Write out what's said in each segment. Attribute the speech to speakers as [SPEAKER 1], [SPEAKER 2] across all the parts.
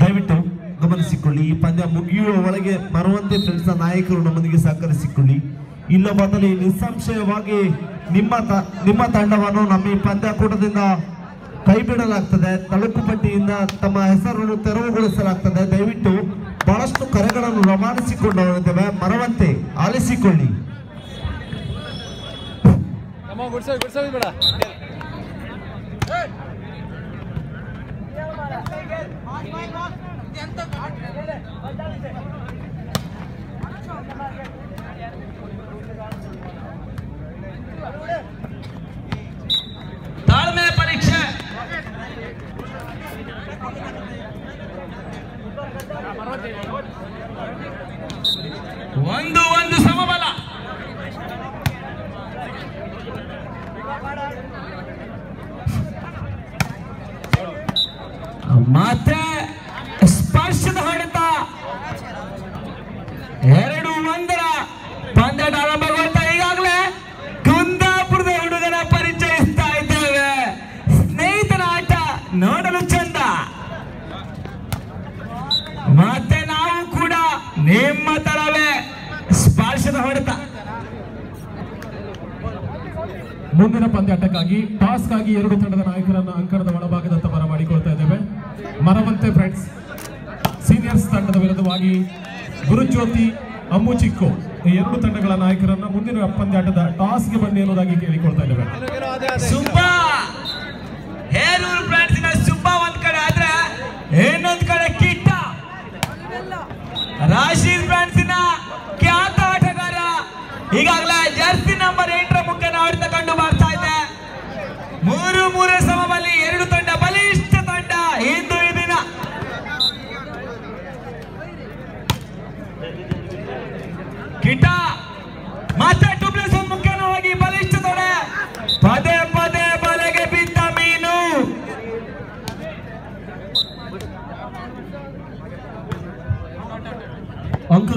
[SPEAKER 1] ದಯವಿಟ್ಟು ಗಮನಿಸಿಕೊಳ್ಳಿ ಈ ಪಂದ್ಯ ಮುಗಿಯುವ ಒಳಗೆ ಮರವಂತೆ ಫ್ರೆಂಡ್ಸ್ ನಾಯಕರು ನಮ್ಮೊಂದಿಗೆ ಸಹಕರಿಸಿಕೊಳ್ಳಿ ಇಲ್ಲವಾದಲ್ಲಿ ನಿಸ್ಸಂಶಯವಾಗಿ ನಿಮ್ಮ ತ- ನಿಮ್ಮ ತಂಡವನ್ನು ನಮ್ಮ ಈ ಪಂದ್ಯಕೂಟದಿಂದ ಕೈ ಬಿಡಲಾಗ್ತದೆ. ತಳುಕು ಪಟ್ಟಿಯಿಂದ ತಮ್ಮ ಹೆಸರನ್ನು ತೆರವುಗೊಳಿಸಲಾಗ್ತದೆ. ದಯವಿಟ್ಟು ಬಹಳಷ್ಟು ಕರೆಗಳನ್ನು ರವಾನಿಸಿಕೊಂಡವರಿದ್ದೇವೆ. ಮರವಂತೆ ಆಲಿಸಿಕೊಳ್ಳಿ.
[SPEAKER 2] ಅಮ್ಮ ಗುಡ್ಸೋದು ಗುಡ್ಸೋದು ಬೇಡ
[SPEAKER 3] ತಾಳ್ಮೆ ಪರೀಕ್ಷೆ ಒಂದು ಒಂದು ಸಮಬಲ ಮತ್ತೆ
[SPEAKER 4] ಮುಂದಿನ ಪಂದ್ಯಾಟಕ್ಕಾಗಿ ಟಾಸ್ಗಾಗಿ ಎರಡು ತಂಡದ ನಾಯಕರನ್ನ ಅಂಕಣದ ಒಳಭಾಗದತ್ತ ಬರಮಾಡಿಕೊಳ್ತಾ ಇದ್ದೇವೆ. ಮರವಂತೆ ಫ್ರೆಂಡ್ಸ್ ಸೀನಿಯರ್ಸ್ ತಂಡದ ವಿರುದ್ಧವಾಗಿ ಗುರುಜ್ಯೋತಿ ಅಮ್ಮು ಚಿಕ್ಕು ಈ ಎರಡು ತಂಡಗಳ ನಾಯಕರನ್ನ ಮುಂದಿನ ಪಂದ್ಯಾಟದ ಟಾಸ್ಗೆ ಬನ್ನಿ ಅನ್ನೋದಾಗಿ ಕೇಳಿಕೊಳ್ತಾ ಇದ್ದೇವೆ.
[SPEAKER 3] ಒಂದ್ ಕಡೆ ಇನ್ನೊಂದ್ ಕಡೆ ಆಟಗಾರ ಈಗಾಗಲೇ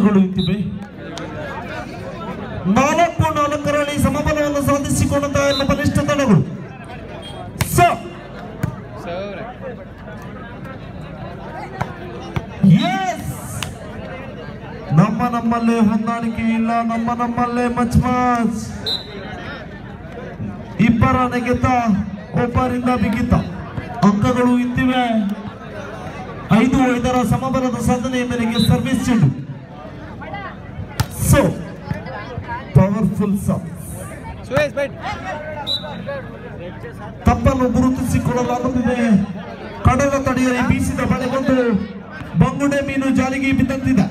[SPEAKER 1] ಅಂಕಗಳು ಇಂತಿವೆ ನಾಲ್ಕು, ನಾಲ್ಕರಲ್ಲಿ ಸಮಬಲವನ್ನು ಸಾಧಿಸಿಕೊಂಡಂತಹ ಎಲ್ಲ ಬಲಿಷ್ಠ ತಂಡಗಳು ನಮ್ಮ ನಮ್ಮಲ್ಲೇ ಹೊಂದಾಣಿಕೆ ಇಲ್ಲ, ನಮ್ಮ ನಮ್ಮಲ್ಲೇ ಮಚ್ ಮಚ್ ಇಬ್ಬರ ನೆಗೆತ ಒಬ್ಬರಿಂದ ಬಿಗಿತ. ಅಂಕಗಳು ಇದ್ದಿವೆ. ಐದು, ಐದರ ಸಮಬಲದ ಸಾಧನೆಯ ಮೇರೆಗೆ ಸರ್ವಿಸ್ ಚೆಂಡು. ಸೊ ಪವರ್ಫುಲ್ ಸಾಫ್
[SPEAKER 2] ಸುರೇಶ್ ಬೈಟ್
[SPEAKER 1] ತಪ್ಪನ್ನು ಗುರುತಿಸಿಕೊಳ್ಳಲಾಗುತ್ತಿದೆ ಕಡಲ ತಡೆಯಲ್ಲಿ ಬೀಸಿದ ಬಳೆಗೊಂದು ಬಂಗುಡೆ ಮೀನು ಜಾಲಿಗೆ ಬಿದ್ದಂತಿದೆ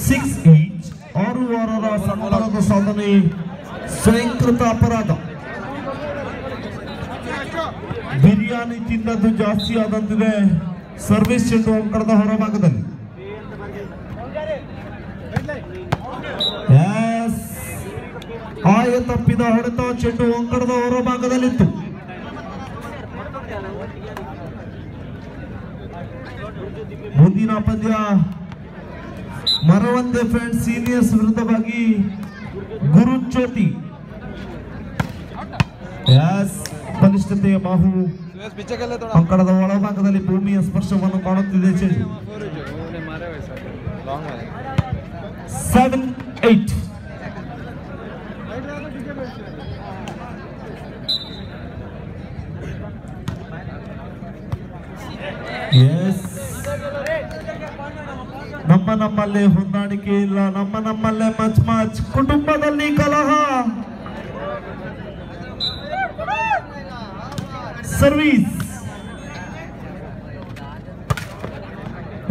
[SPEAKER 1] ಸಿಕ್ಸ್ ಈಚ್ ಆರು ವಾರರ ಸಂಬಳದ ಸಾಧನೆ, ಸ್ವಯಂಕೃತ ಅಪರಾಧ. ಬಿರಿಯಾನಿ ತಿನ್ನದು ಜಾಸ್ತಿ ಆದಂತಿದೆ. ಸರ್ವಿಸ್ ಚೆಂಡು ಅಂಕಣದ ಹೊರಭಾಗದಲ್ಲಿ. ಆಯ ತಪ್ಪಿದ ಹೊಡೆತ ಚೆಂಡು ಅಂಕಣದ ಹೊರಭಾಗದಲ್ಲಿತ್ತು. ಮುಂದಿನ ಪಂದ್ಯ ಮರವಂತೆ ಫ್ರೆಂಡ್ ಸೀನಿಯರ್ಸ್ ವಿರುದ್ಧವಾಗಿ ಗುರು ಜ್ಯೋತಿ. ಬಲಿಷ್ಠತೆಯ ಬಾಹು. ಅಂಕಣದ ಒಳಭಾಗದಲ್ಲಿ ಭೂಮಿಯ ಸ್ಪರ್ಶವನ್ನು ಕಾಣುತ್ತಿದೆ ಸೆವೆನ್ ಏಟ್ ಎಸ್ ನಮ್ಮ ನಮ್ಮಲ್ಲೇ ಹೊಂದಾಣಿಕೆ ಇಲ್ಲ. ನಮ್ಮ ನಮ್ಮಲ್ಲೇ ಮಚ್ ಮಚ್ ಕುಟುಂಬದಲ್ಲಿ ಕಲಹ. ಸರ್ವಿಸ್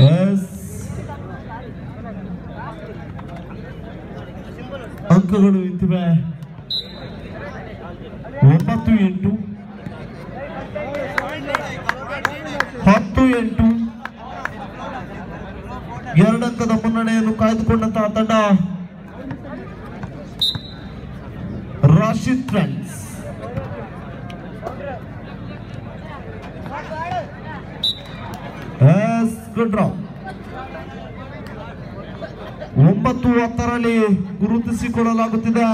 [SPEAKER 1] ಎಸ್ ಅಂಕಗಳು ಇಂತಿವೆ. ಒಂಬತ್ತು ಎಂಟು. ಹತ್ತು ಎಂಟು. ಎರಡಂಕದ ಮುನ್ನಡೆಯನ್ನು ಕಾಯ್ದುಕೊಂಡಂತಹ ತಂಡ. ರಾಶಿದ್ ಫ್ರೆಂಡ್ಸ್ ಒಂಬತ್ತು ಹತ್ತರಲ್ಲಿ ಗುರುತಿಸಿಕೊಳ್ಳಲಾಗುತ್ತಿದೆ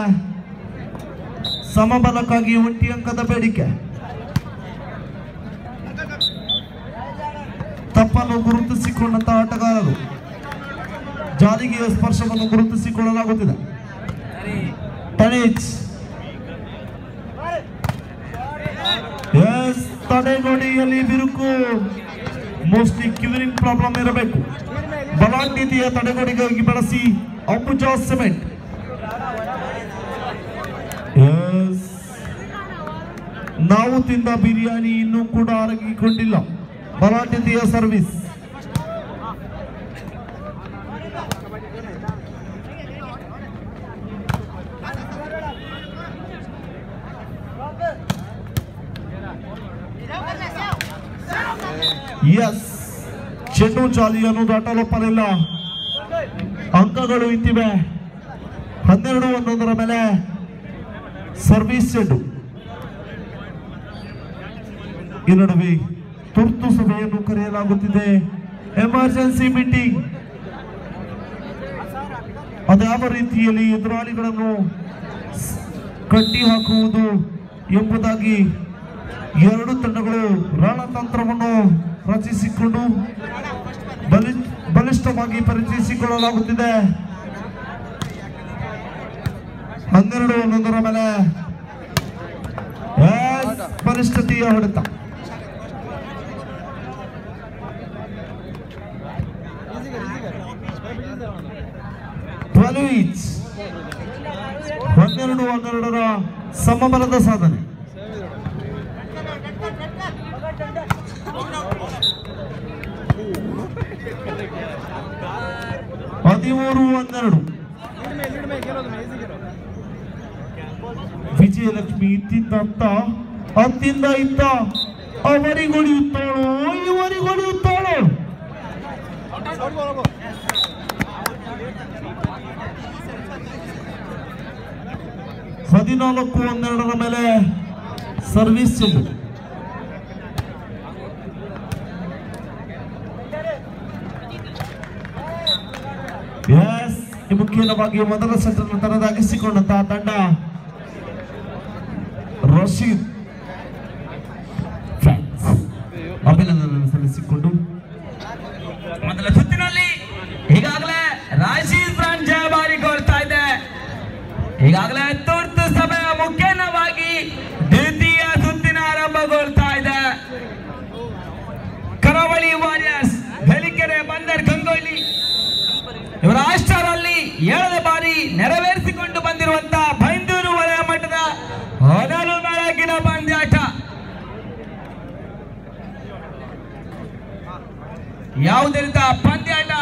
[SPEAKER 1] ಸಮಬಲಕ್ಕಾಗಿ ಒಂಟಿ ಅಂಕದ ಬೇಡಿಕೆ. ತಪ್ಪನ್ನು ಗುರುತಿಸಿಕೊಂಡಂತಹ ಆಟಗಾರರು. ಜಾಲಿಗೆಯ ಸ್ಪರ್ಶವನ್ನು ಗುರುತಿಸಿಕೊಳ್ಳಲಾಗುತ್ತಿದೆ. ಟಣೇಜ್ ಎಸ್, ತಡೆಗೋಡೆಯಲ್ಲಿ ಬಿರುಕು. ಮೋಸ್ಟ್ಲಿ ಕ್ಯೂರಿಂಗ್ ಪ್ರಾಬ್ಲಮ್ ಇರಬೇಕು. ಬಲಾಢ್ಯತೆಯ ತಡೆಗೋಡೆಗಾಗಿ ಬಳಸಿ ಅಂಬುಜಾ ಸಿಮೆಂಟ್. ನಾವು ತಿಂದ ಬಿರಿಯಾನಿ ಇನ್ನೂ ಕೂಡ ಅರಗಿಕೊಂಡಿಲ್ಲ. ಬಲಾಢ್ಯತೆಯ ಸರ್ವಿಸ್ ಎಸ್ ಚೆಂಡು ದಾಟಲು ಪರಲ್ಲ ಅಂಕಗಳು ಇದ್ದಿವೆ ಹನ್ನೆರಡು ಒಂದೊಂದರ ಮೇಲೆ ಸರ್ವಿಸ್ ಚೆಂಡು. ಈ ನಡುವೆ ತುರ್ತು ಸಭೆಯನ್ನು ಕರೆಯಲಾಗುತ್ತಿದೆ. Emergency meeting. ಅದ್ಯಾವ ರೀತಿಯಲ್ಲಿ ಎದುರಾಳಿಗಳನ್ನು ಕಟ್ಟಿ ಹಾಕುವುದು ಎಂಬುದಾಗಿ ಎರಡು ತಂಡಗಳು ರಣತಂತ್ರವನ್ನು ರಚಿಸಿಕೊಂಡು ಬಲಿಷ್ಠವಾಗಿ ಪರಿಚಯಿಸಿಕೊಳ್ಳಲಾಗುತ್ತಿದೆ. ಹನ್ನೆರಡು ಒಂದೊಂದರ ಮೇಲೆ. ಪರಿಸ್ಥಿತಿಯ ಹೊಡೆತ. ಹನ್ನೆರಡು ಹನ್ನೆರಡರ ಸಮಬಲದ ಸಾಧನೆ. ಹದಿಮೂರು ಹನ್ನೆರಡು. ವಿಜಯಲಕ್ಷ್ಮಿ ಇತ್ತಿದ್ದಂತ ಅತ್ತ ಅತ್ತಿಂದ ಇತ್ತ ಅವರಿಗೊಳಿಯುತ್ತಾಳೋ ಇವರಿಗೊಳಿಯುತ್ತಾಳೋ ಹದಿನಾಲ್ಕು ಹನ್ನೆರಡರ ಮೇಲೆ ಸರ್ವಿಸ್ ಚೆಂಡು ಮುಖ್ಯವಾಗಿ ಮೊದಲ ಸೆಟ್ ಅನ್ನು ತನ್ನದಾಗಿಸಿಕೊಂಡಂತಹ ತಂಡ ರಶೀದ್ ಅಭಿನಂದನೆ ಸಲ್ಲಿಸಿಕೊಂಡು
[SPEAKER 3] ಮೊದಲ ಸುತ್ತಿನಲ್ಲಿ ಈಗಾಗಲೇ ರಾಶೀದ್ ಫ್ರಾನ್ ಕೋರ್ತಾ ಇದೆ. ಈಗಾಗಲೇ ತುರ್ತು ಸಭೆಯ ಮುಖ್ಯವಾಗಿ ದ್ವಿತೀಯ ಸುತ್ತಿನ ಆರಂಭಗೊಳ್ತಾ ಇದೆ. ಕರಾವಳಿ ವಾರಿಯರ್ಸ್ ಬೆಳಿಕೆರೆ ಬಂದರ್ ಗಂಗೊಳ್ಳಿ. ಯಾವುದೇ ಪಂದ್ಯ ಪಂದ್ಯಾಟ?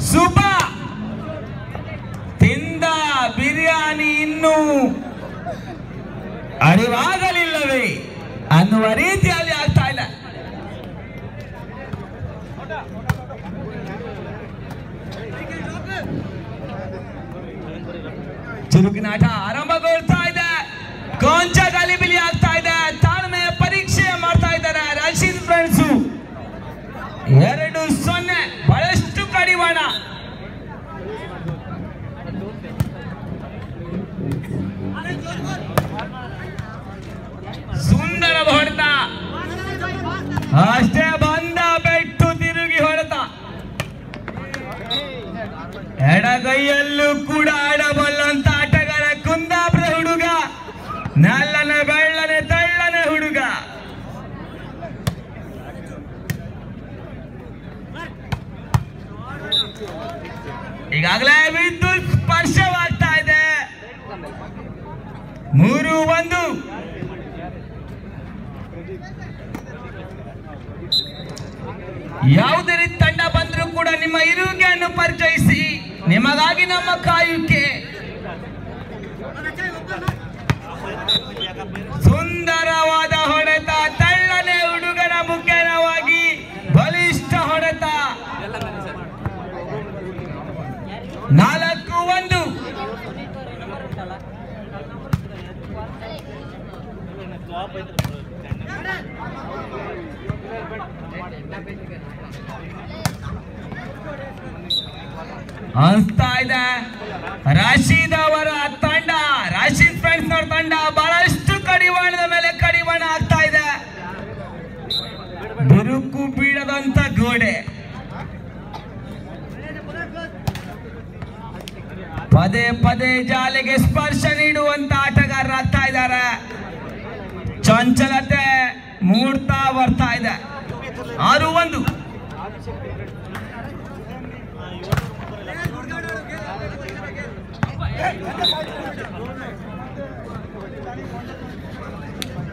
[SPEAKER 3] ಸುಬ್ಬ! ತಿಂದ ಬಿರಿಯಾನಿ ಇನ್ನೂ ಅರಿವಾಗಲಿಲ್ಲವೇ? ಅನ್ನುವ ರೀತಿಯಲ್ಲಿ ಆಗ್ತಾ ಇಲ್ಲ. ಚುರುಕಿನ ಆಟ ಆರಂಭಗೊಳ್ತಾ ಇದೆ. ಕೊಂಚ ಗಲಿಬಿಲಿ ಆಗ್ತಾ ಇದೆ. ತಾಳ್ಮೆಯ ಪರೀಕ್ಷೆ ಮಾಡ್ತಾ ಇದ್ದಾರೆ ರಶೀದ್ ಫ್ರೆಂಡ್ಸ್ ಎರಡು ಸೊನ್ನೆ, ಬಹಳಷ್ಟು ಕಡಿವಾಣ. ಸುಂದರ ಹೊಡೆತ ಅಷ್ಟೇ ಕಾಯುವಿಕೆ. ಸುಂದರವಾದ ಹೊಡೆತ ತಳ್ಳನೆ ಹುಡುಗನ ಮುಖ್ಯವಾಗಿ ಬಲಿಷ್ಠ ಹೊಡೆತ. ನಾಲ್ಕು ಒಂದು. ಅನ್ಸ್ತಾ ಇದೆ. ರಾಶೀದ್ ಅವರ ತಂಡ ರಾಶೀದ್ ಫ್ರೆಂಡ್ಸ್ ಅವರ ತಂಡ ಬಹಳಷ್ಟು ಕಡಿವಾಣದ ಮೇಲೆ ಕಡಿವಾಣ ಆಗ್ತಾ ಇದೆ. ಬಿರುಕು ಬೀಳದಂತ ಗೋಡೆ. ಪದೇ ಪದೇ ಜಾಲಿಗೆ ಸ್ಪರ್ಶ ನೀಡುವಂತ ಆಟಗಾರರಾಗ್ತಾ ಇದ್ದಾರೆ. ಚಂಚಲತೆ ಮೂಡ್ತಾ ಬರ್ತಾ ಇದೆ. ಆರು ಒಂದು.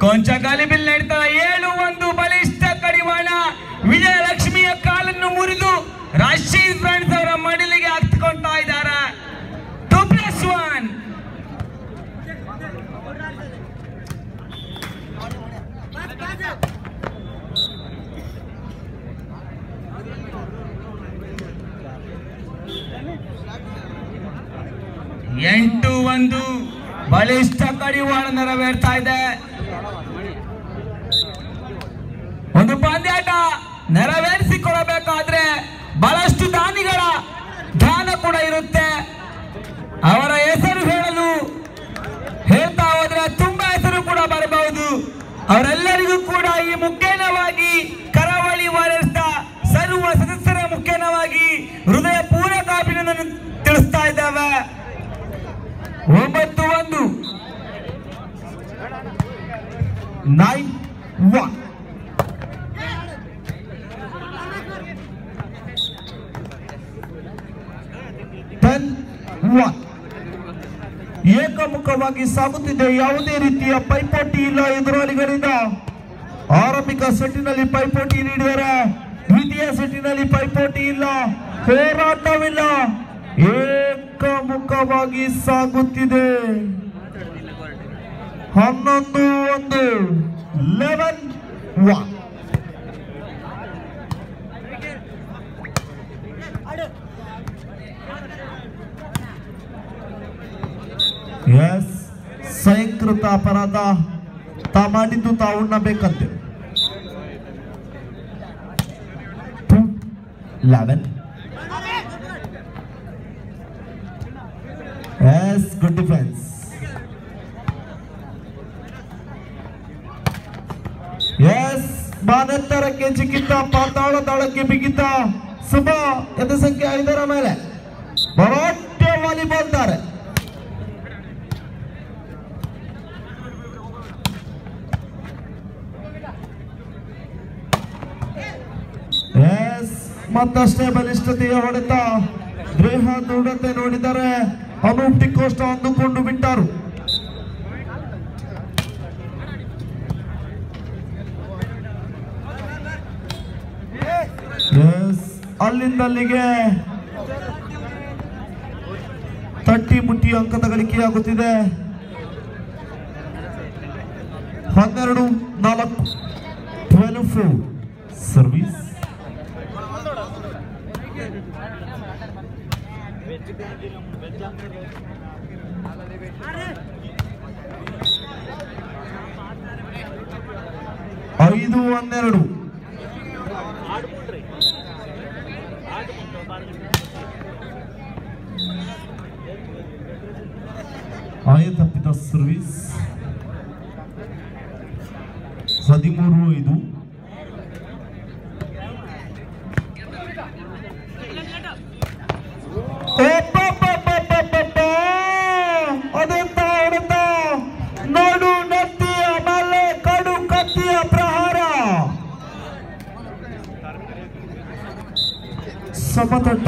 [SPEAKER 3] ಕೊಂಚ ಗಲಿಬಿಲ್ ನಡೀತಾ ಏಳು ಒಂದು ಬಲಿಷ್ಠ ಕಡಿವಾಣ ವಿಜಯಲಕ್ಷ್ಮಿಯ ಕಾಲನ್ನು ಮುರಿದು ರಾಶೀದ್ ಫ್ರೆಂಡ್ಸ್ ಅವರ ಮಡಿಲಿಗೆ ಹತ್ಕೊಳ್ತಾ ಇದ್ದಾರೆ ಟು ಪ್ಲಸ್ ಒನ್ ಎಂಟು ಒಂದು ಬಲಿಷ್ಠ ಕಡಿವಾಣ ನೆರವೇರ್ತಾ ಇದೆ. ಒಂದು ಪಂದ್ಯಾಟ ನೆರವೇರಿಸಿಕೊಡಬೇಕಾದ್ರೆ ಒಂಬತ್ತು ಒಂದು.
[SPEAKER 1] ನೈನ್ ಒನ್ ಟೆನ್ ಒನ್ ಏಕಮುಖವಾಗಿ ಸಾಗುತ್ತಿದೆ ಯಾವುದೇ ರೀತಿಯ ಪೈಪೋಟಿ ಇಲ್ಲ ಎದುರಾಳಿಗಳಿಂದ. ಆರಂಭಿಕ ಸೆಟ್ಟಿನಲ್ಲಿ ಪೈಪೋಟಿ ನೀಡಿದರೆ ದ್ವಿತೀಯ ಸೆಟ್ಟಿನಲ್ಲಿ ಪೈಪೋಟಿ ಇಲ್ಲ. ಹೋರಾಟವಿಲ್ಲ. ಏಕಮುಖವಾಗಿ ಸಾಗುತ್ತಿದೆ. ಹನ್ನೊಂದು ಒಂದು ಲೆವೆನ್ ಒನ್. ಎಸ್ ಸ್ವಯಂಕೃತ ಅಪರಾಧ. ತಾ ಮಾಡಿದ್ದು ತಾವು ಉಣ್ಣಬೇಕಂತೆ. Eleven. Yes good defence yes ಬಾನೆತ್ತರಕ್ಕೆ ಚಿಕ್ಕಿದ್ದ ಪಾತಾಳ ತಾಳಕ್ಕೆ ಬಿಗಿತಾ ಶುಭ ಎದ ಸಂಖ್ಯೆ ಐದರ ಮೇಲೆ ಬರೋಟ್ಟೆ ವಾಲಿಬಾಲ್ ತಾರೆ ಮತ್ತಷ್ಟೇ ಬಲಿಷ್ಠತೆಯ ಹೊಡೆತ ದೇಹ ದೃಢತೆ ನೋಡಿದರೆ ಅನೂಪ್ ಟಿಕೋಷ್ಟ ಅಂದುಕೊಂಡು ಬಿಟ್ಟರು. ಅಲ್ಲಿಂದ ಅಲ್ಲಿಗೆ ತಟ್ಟಿ ಮುಟ್ಟಿ ಅಂಕದ ಗಳಿಕೆಯಾಗುತ್ತಿದೆ ಹನ್ನೆರಡು ನಾಲ್ಕು ಟ್ವೆಲ್ವ್ ಫೋರ್ ಸರ್ವಿಸ್ ಐದು ಒಂದೆರಡು ಆಯ ಸರ್ವಿಸ್. ಹದಿಮೂರು ಐದು.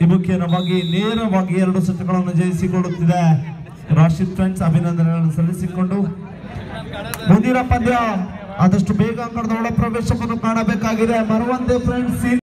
[SPEAKER 1] ನಮಗೆ ನೇರವಾಗಿ ಎರಡು ಸೆಟ್ಗಳನ್ನು ಜಯಿಸಿಕೊಳ್ಳುತ್ತಿದೆ ರಾಶಿದ್ ಫ್ರೆಂಡ್ಸ್, ಅಭಿನಂದನೆಗಳನ್ನು ಸಲ್ಲಿಸಿಕೊಂಡು. ಮುಂದಿನ ಪಂದ್ಯ ಆದಷ್ಟು ಬೇಗ ಅಂಕಣದ ಒಳ ಪ್ರವೇಶವನ್ನು ಕಾಣಬೇಕಾಗಿದೆ. ಮರವಂತೆ ಫ್ರೆಂಡ್ಸ್